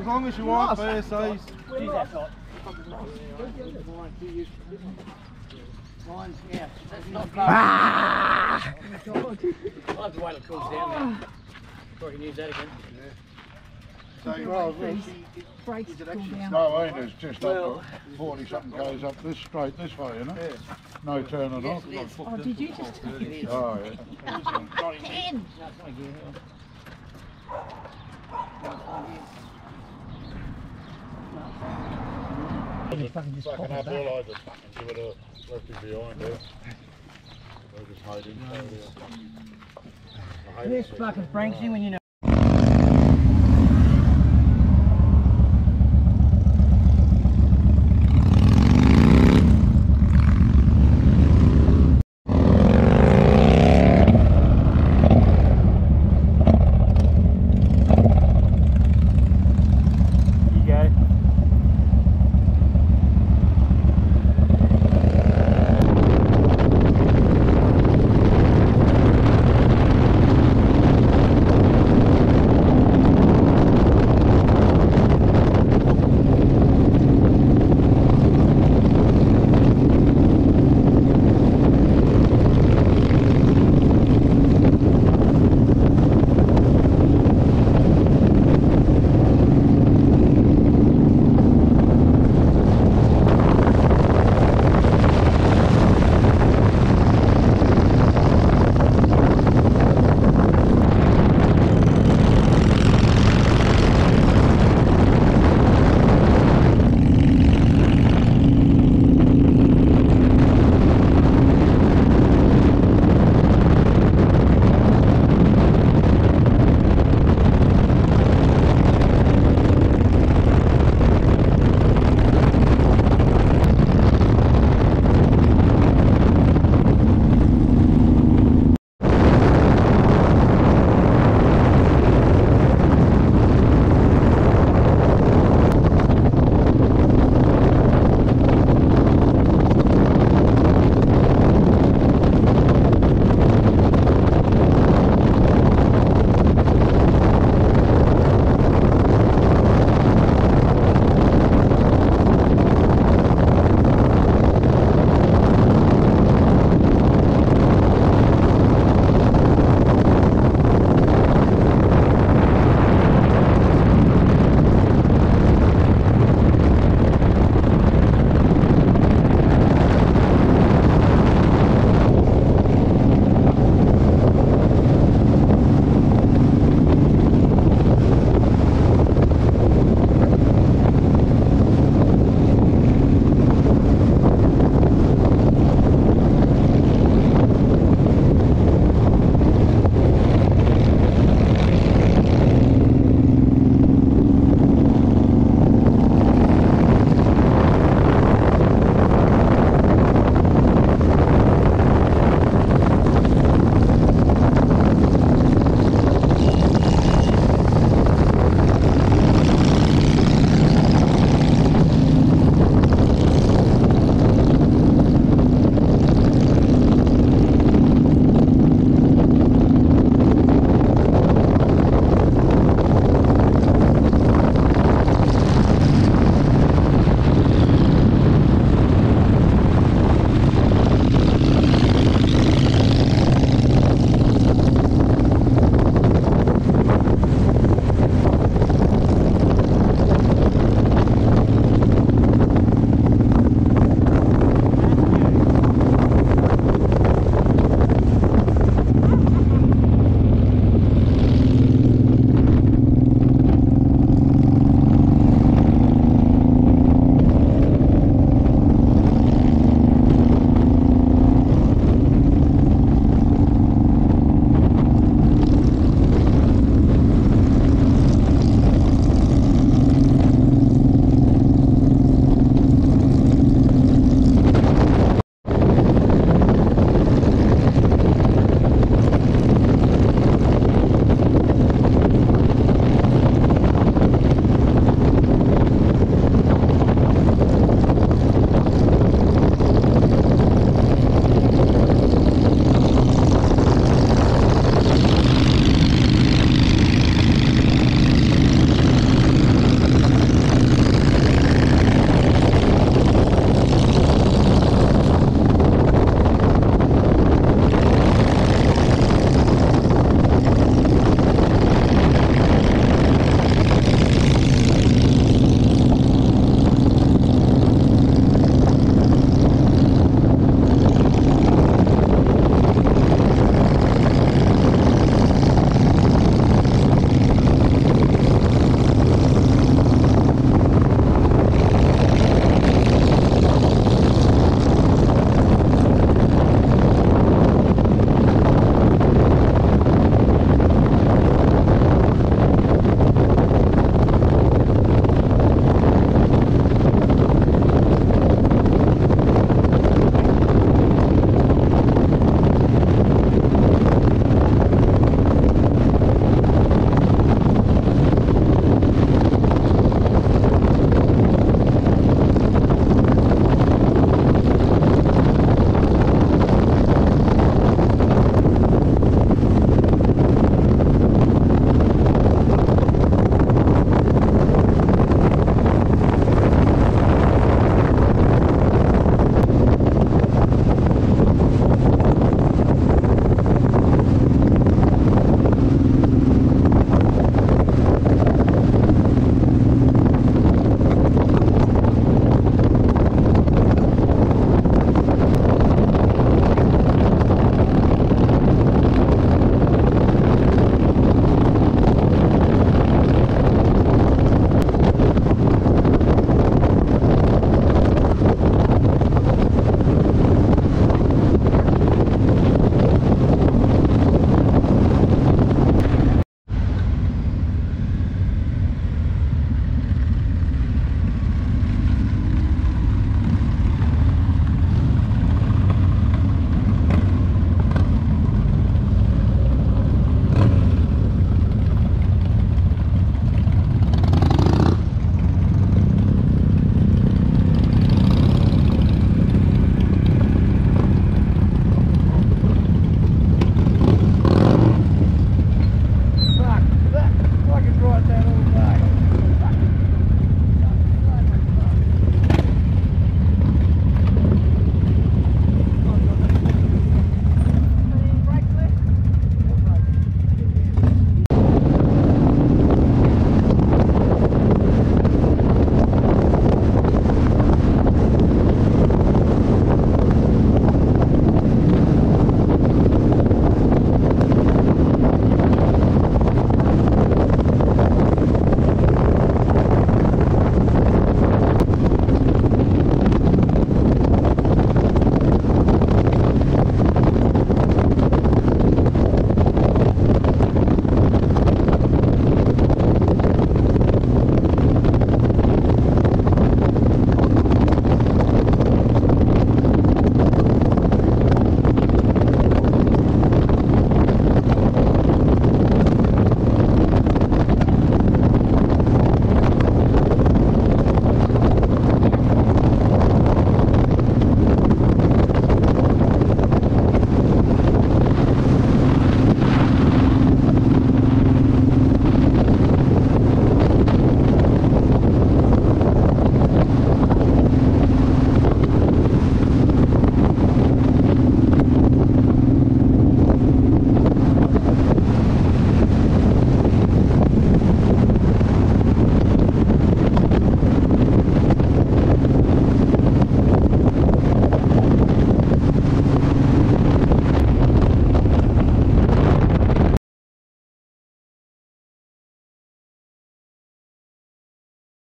as long as you want, fair size. Geez, that's hot. Mine's, yeah, that's not Ah! I'll have to wait till it cools down now. Before I can use that again. So, Brakes cool down. no, ain't it? It's just Well- up, forty something goes up this straight this way, you know? No turning off. Oh, did you just take it? Oh, yeah. Ten! No, it's not a gear. Fucking just Fucking it up all I just fucking give it a lefty behind there. They're just hiding. so, yeah. I hate This it. fucking Franksy when you know.